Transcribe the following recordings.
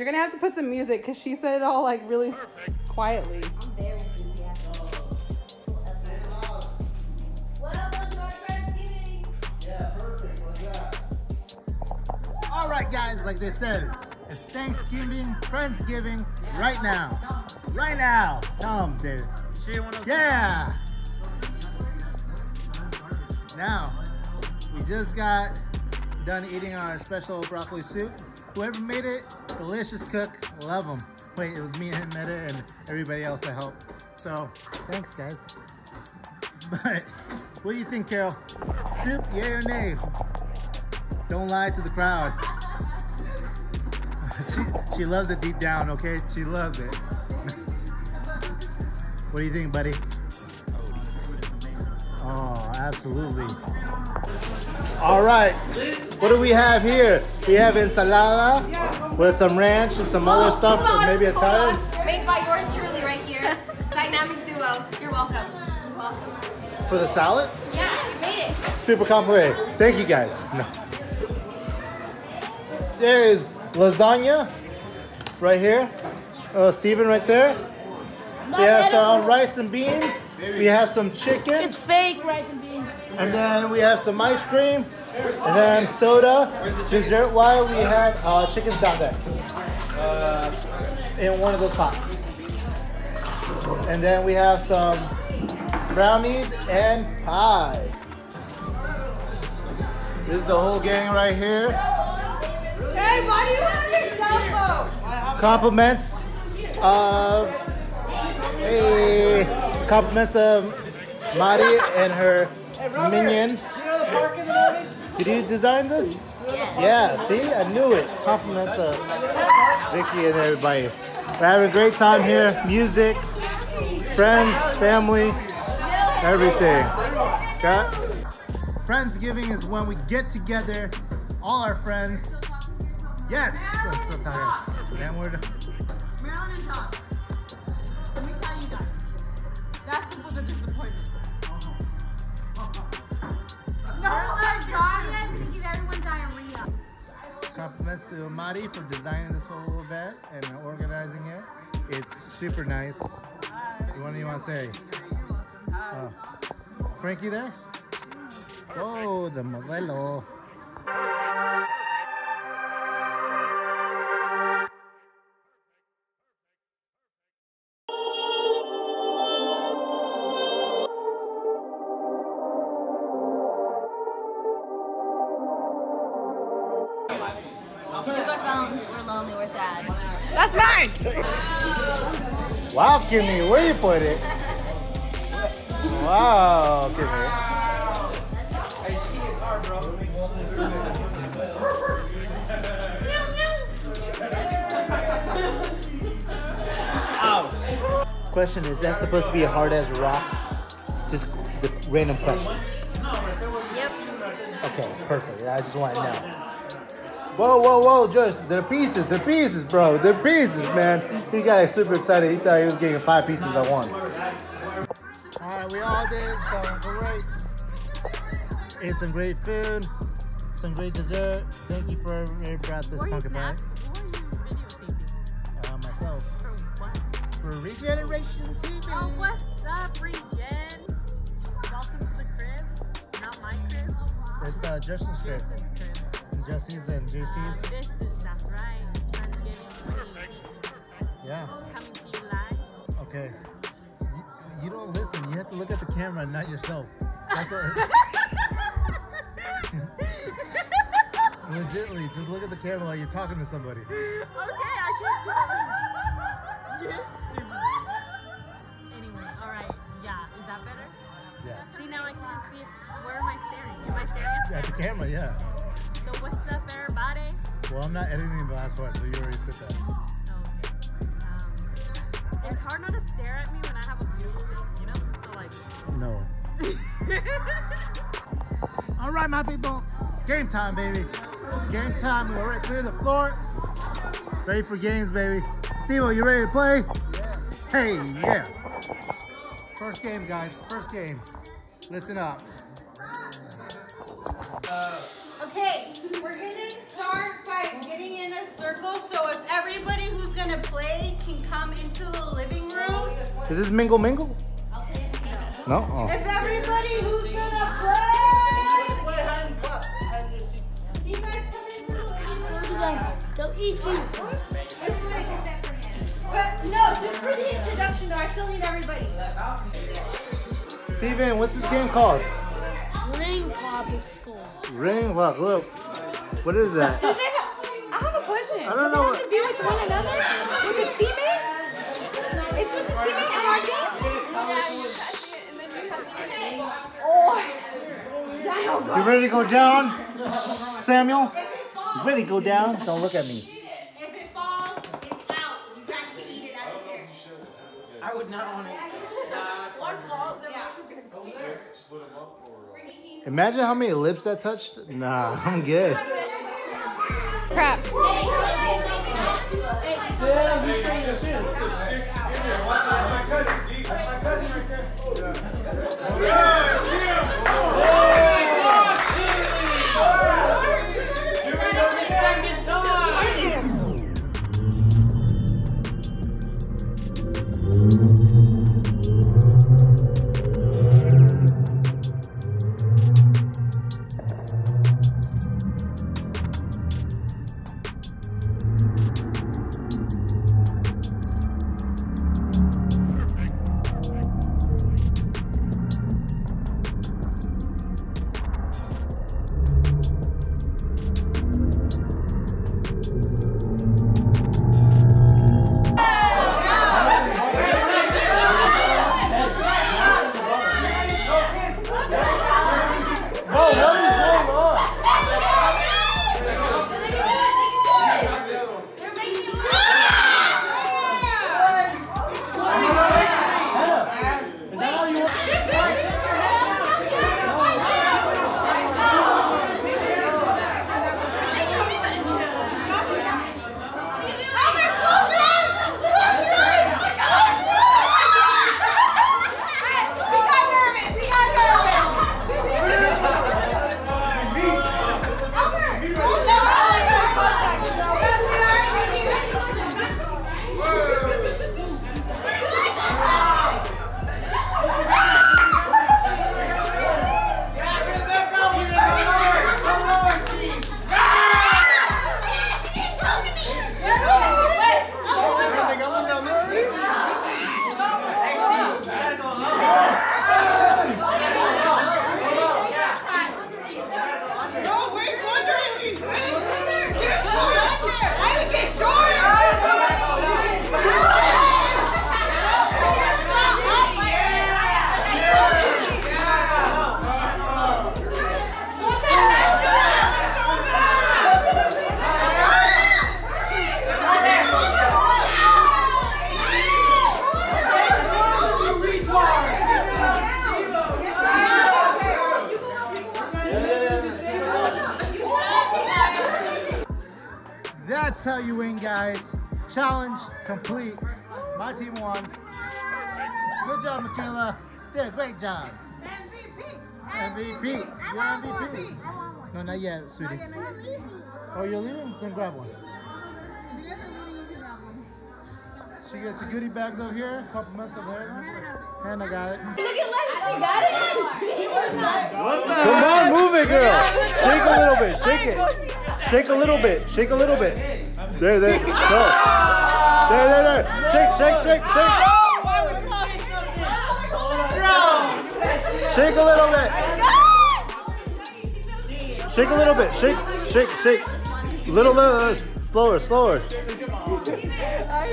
You're gonna have to put some music because she said it all like really quietly. I'm very enthusiastic. Welcome to our Friendsgiving. All right, guys, like they said, it's Thanksgiving, Friendsgiving, right now. Right now. Tell them, David. Yeah. Now, we just got done eating our special broccoli soup. Whoever made it, delicious cook, love them. Wait, it was me and Meta and everybody else that helped. So, thanks, guys. But, what do you think, Carol? Soup, yay or nay? Don't lie to the crowd. she, she loves it deep down, okay? She loves it. what do you think, buddy? Oh, oh absolutely. All right, what do we have here? We have ensalada with some ranch and some other stuff, on, maybe hold Italian. Made by yours truly right here. Dynamic duo. You're welcome. You're welcome. For the salad? Yeah, you made it. Super complimentary. Thank you guys. No. There is lasagna right here. Uh, Steven right there. We have some rice and beans. We have some chicken. It's fake rice and beans. And then we have some ice cream. And then soda. Dessert wise, we had uh, chickens down there. In one of those pots. And then we have some brownies and pie. This is the whole gang right here. Hey, why do you have your cell phone? Compliments of hey, compliments of Mari and her minion. Did you design this? Yeah. Yeah, see, I knew it. Compliments of Vicky and everybody. We're having a great time here. Music, friends, family, everything. Got Friendsgiving is when we get together, all our friends. Yes, I'm still tired. Man, we're the- Marilyn and Tom. Compliments to Mari for designing this whole event and organizing it. It's super nice. What do you want to say? Uh, Frankie there? Oh, the modelo. She took our phones. We're lonely. We're sad. That's mine. Wow, Kimmy, where you put it? Wow, Kimmy. Question is that supposed to be a hard as rock? Just the random question. Yep. Okay, perfect. I just want to know. Whoa, whoa, whoa, just they're pieces, they're pieces, bro. They're pieces, man. He got super excited. He thought he was getting five pieces at once. All right, we all did some great, ate some great food, some great dessert. Thank you for whoever brought this pumpkin pie. Uh, myself. For what? For Regeneration TV. Oh, what's up, Regen? Welcome to the crib. Not my crib. It's uh, Justin's crib. And Jesse's and JC's. Um, this is, that's right. It's Friendsgiving Yeah. Coming to you live. Okay. You, you don't listen. You have to look at the camera, not yourself. That's what. Legitly, just look at the camera like you're talking to somebody. Okay, I can't do that. Yes, do. Anyway, all right. Yeah, is that better? Yeah. See, now I can't see it. Where am I staring? Am I staring at At the camera, yeah. So what's up, everybody? Well, I'm not editing the last one, so you already said that. Oh, okay. Um, it's hard not to stare at me when I have a beautiful face, you know? So like. No. All right, my people. It's game time, baby. Game time. We're ready to clear the floor. Ready for games, baby. Steve, you ready to play? Yeah. Hey, yeah. First game, guys. First game. Listen up. Okay, we're gonna start by getting in a circle. So if everybody who's gonna play can come into the living room. Is this mingle mingle? No. Oh. If everybody who's gonna play, you guys come into the living room. They'll eat you. But no, just for the introduction though, I still need everybody. Steven, what's this game called? Ring pop is school. Ring walk. Look. What is that? I have a question. I don't Does know it what- have to do with one another? With a teammate? It's with the teammate on our team? Oh. You ready to go down, Samuel? You ready to go down? Don't look at me. If it falls, it's out. You guys can eat it. I don't care. I would not want to. Imagine how many lips that touched. Nah, I'm good. Crap. That's complete. My team won. Good job, Michaela. Did a great job. MVP. MVP. You're MVP. No, not yet, sweetie. Oh, you're leaving? Then grab one. She gets the goodie bags over here. A compliments over here. And I got it. Come on, move it, girl. Shake a little bit. Shake it. Shake a little bit. Shake a little bit. There, there. Go. There, there, there. Shake, shake, shake, shake. Shake a little bit. Shake a little bit. Shake, shake, shake. Little, little, slower, slower.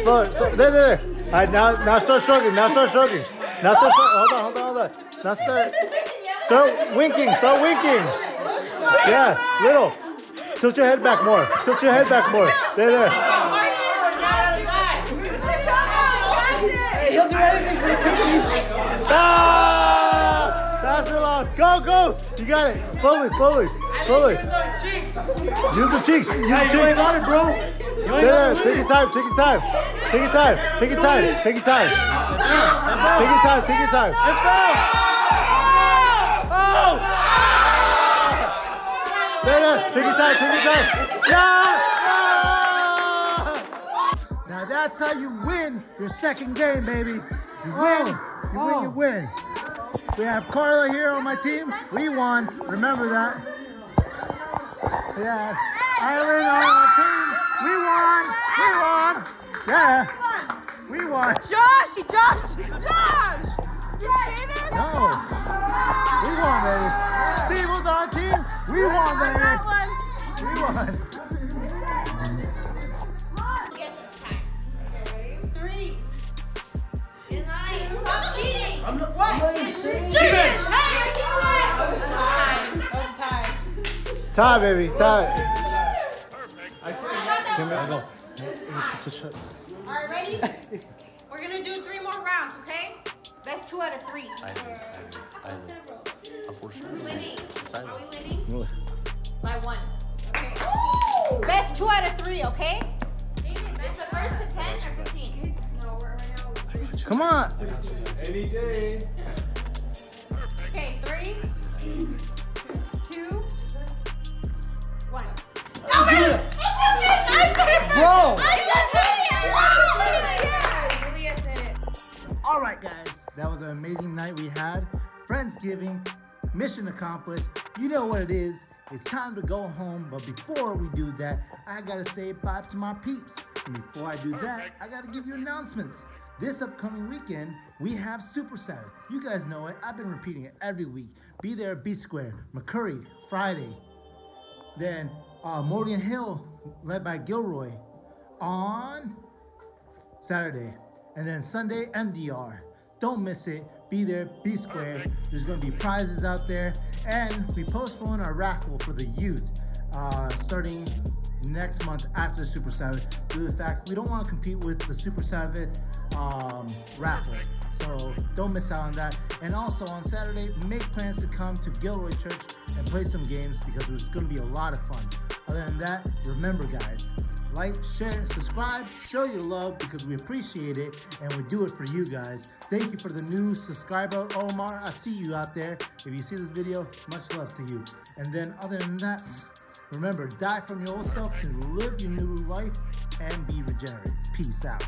Slower. So, there, there. All right, now, now start shrugging. Now start shrugging. Now start. Hold on, hold on, hold on. Now start. Start winking. Start winking. Yeah, little. Tilt your head back more. Tilt your head back more. There, there. You. Ah! Faster, loss. Go, go. You got it. Slowly, slowly, slowly. Use the cheeks. Use the cheeks. You ain't got it, bro. You ain't Yeah, got it. take your time, take your time. Take your time, take your time, take your time. Take your time, take your time. No, no, take your time, take your time. Yeah! Ah! Now that's how you win your second game, baby. You win, you oh. win, you win. We have Carla here on my team. We won. Remember that. We have Island on our team. We won. We won. Yeah. We won. Josh, Josh, Josh! You kidding? No. We won, baby. Steve was on our team. We won, baby. We won. Cheating. I'm not. Tie, baby. Tie. Give me a go. Switch up. All right, ready? We're gonna do three more rounds, okay? Best two out of three. Winning. Are we winning? By one. Okay. Best two out of three, okay? Is the first to 10 or 15? No, we're right now. Come on. Any day. Okay, three, two, one. Bro! Julia said it. All right, guys. That was an amazing night we had. Friendsgiving, mission accomplished. You know what it is. It's time to go home. But before we do that, I gotta say bye to my peeps. And before I do that, I gotta give you announcements. This upcoming weekend, we have Super Sabbath. You guys know it. I've been repeating it every week. Be there, be square. McCurry, Friday. Then uh, Morgan Hill, led by Gilroy, on Saturday. And then Sunday, MDR. Don't miss it. Be there, be square. There's going to be prizes out there. And we postpone our raffle for the youth uh, starting next month after the Super Sabbath due to the fact we don't want to compete with the Super Sabbath um, raffle. So don't miss out on that. And also on Saturday, make plans to come to Gilroy Church and play some games because it's going to be a lot of fun. Other than that, remember, guys, like, share, subscribe, show your love because we appreciate it and we do it for you guys. Thank you for the new subscriber, Omar. I see you out there. If you see this video, much love to you. And then, other than that, remember, die from your old self to live your new life and be regenerated. Peace out.